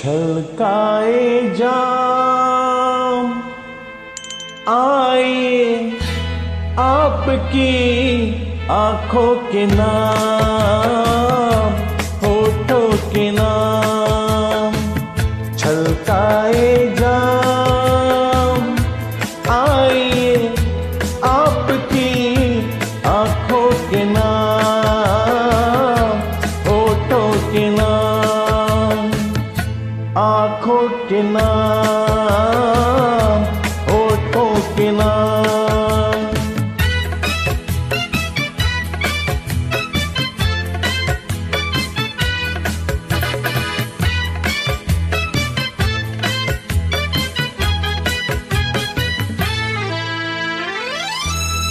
छलकाए जाम। आइए आपकी आँखों के नाम, होठों के नाम। छलकाए जाम। आपकी आँखों के नाम।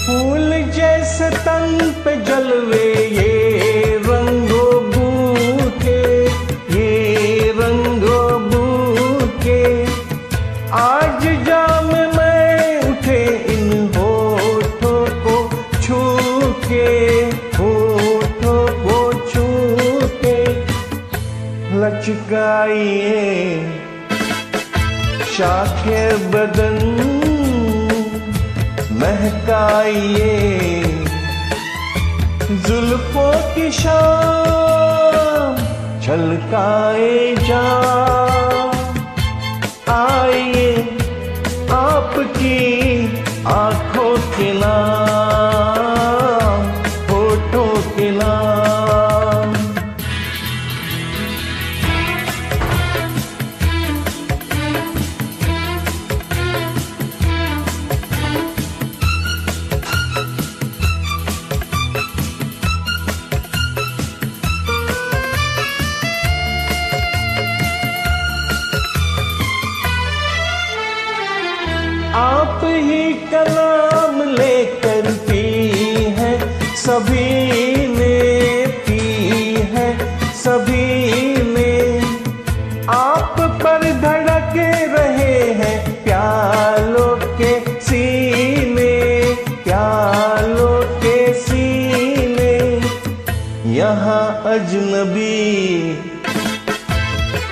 फूल जैसे तन पे जलवे ये रंगो बूके ये रंगो बूके आज जाम मैं उठे इन होठों को छू के होठों को छू के लचकाइए, शाखे बदन महकाइए। जुल्फों की शाम छलकाए जा। आइए आपकी आँखों के नाम। आप ही कलाम लेकर पी है, सभी ने पी है, सभी ने आप पर धड़क रहे हैं, प्यालों के सीने, प्यालों के सीने। यहाँ अजनबी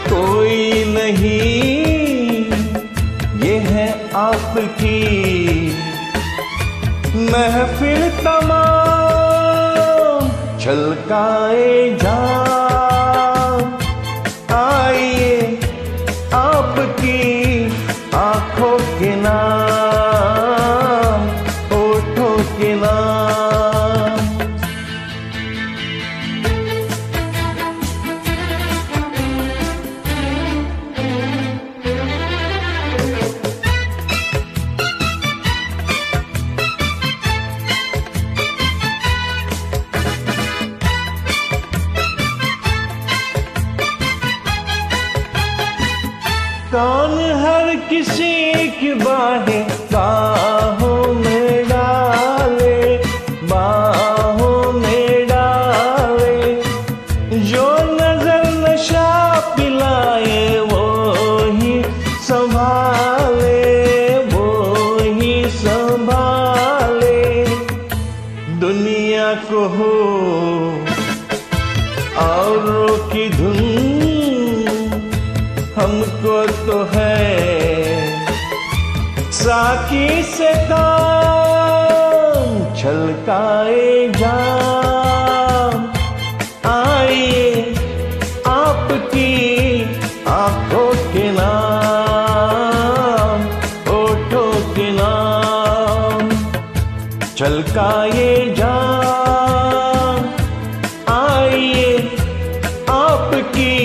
कोई नहीं है आपकी महफिल तमाम छलकाए जा आइए आपकी हर किसी की बाहें बाहों में डाले, बाहों में डाले। जो नज़र नशा पिलाए, वो ही संभाले, वो ही संभाले। दुनिया को हो, औरों की धुन, हमको तो है राखी से काम छलकाए जाम। आइए आपकी आँखों के नाम ओठो के नाम। छलकाए जाम। आइए आपकी